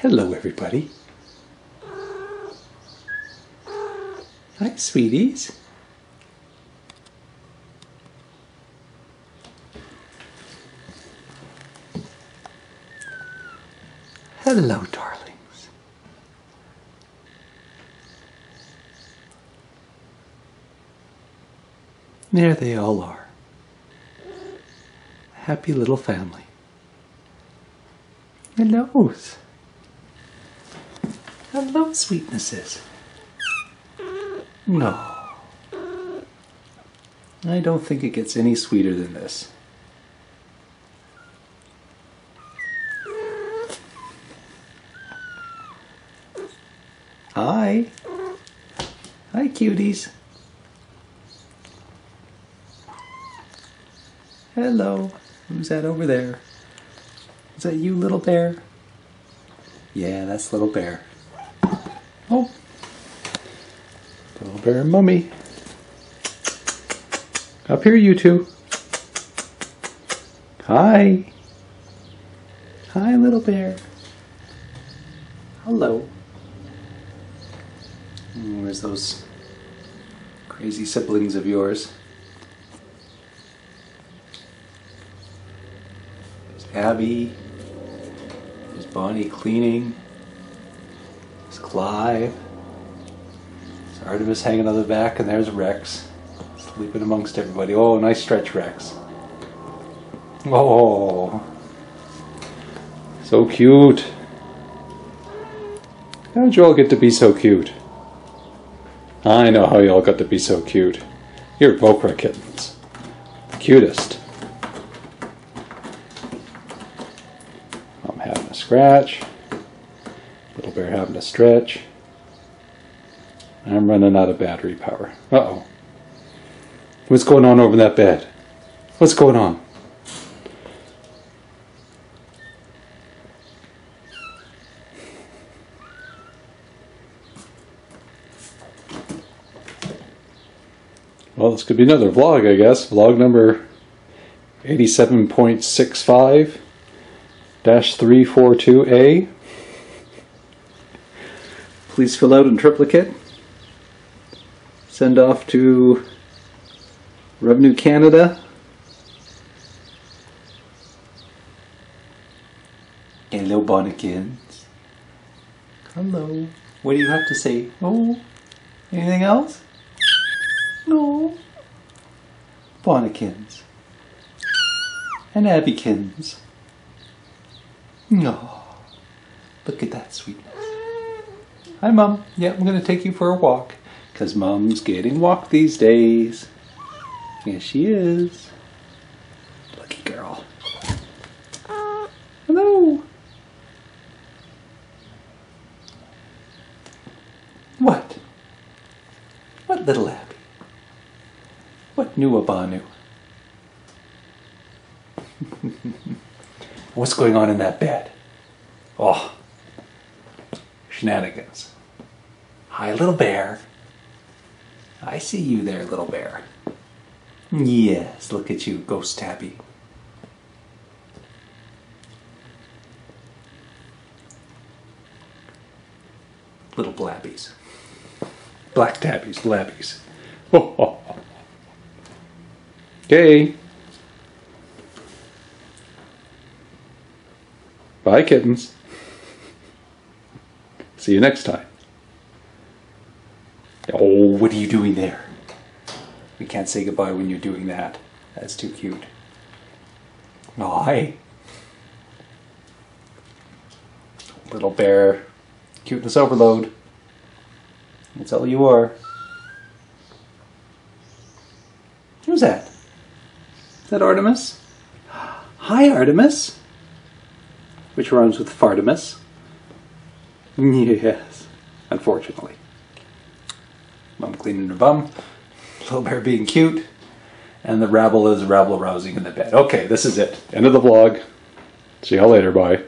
Hello, everybody. Hi, sweeties. Hello, darlings. There they all are. Happy little family. Hellos. Hello, sweetnesses. No. I don't think it gets any sweeter than this. Hi. Hi, cuties. Hello. Who's that over there? Is that you, little bear? Yeah, that's little bear. Oh. Little bear mummy. Up here, you two. Hi. Hi, little bear. Hello. Mm, Where's those crazy siblings of yours? There's Abby. There's Bonnie cleaning. Clive. There's Artemis hanging on the back, and there's Rex. Sleeping amongst everybody. Oh, nice stretch, Rex. Oh. So cute. How did you all get to be so cute? I know how you all got to be so cute. You're VOKRA kittens. The cutest. I'm having a scratch. Bear having a stretch. I'm running out of battery power. Uh oh. What's going on over that bed? What's going on? Well, this could be another vlog, I guess. Vlog number 87.65 342A. Please fill out in triplicate. Send off to Revenue Canada. Hello, Bonnikins. Hello. What do you have to say? Oh, anything else? No. Bonnikins. And Abbykins. No. Look at that sweetness. Hi, Mom. Yeah, I'm going to take you for a walk. Because Mom's getting walked these days. Yes, she is. Lucky girl. Uh. Hello. What? What little Abby? What new Abanu? What's going on in that bed? Oh, shenanigans. Hi, little bear. I see you there, little bear. Yes, look at you, Ghost Tabby. Little blabbies. Black tabbies, blabbies. Okay. Bye, kittens. See you next time. Oh, what are you doing there? We can't say goodbye when you're doing that. That's too cute. Oh, hi. Little bear. Cuteness overload. That's all you are. Who's that? Is that Artemis? Hi, Artemis. Which rhymes with Fartimus. Yes, unfortunately. Mom cleaning her bum. Little bear being cute. And the rabble is rabble rousing in the bed. Okay, this is it. End of the vlog. See y'all later. Bye.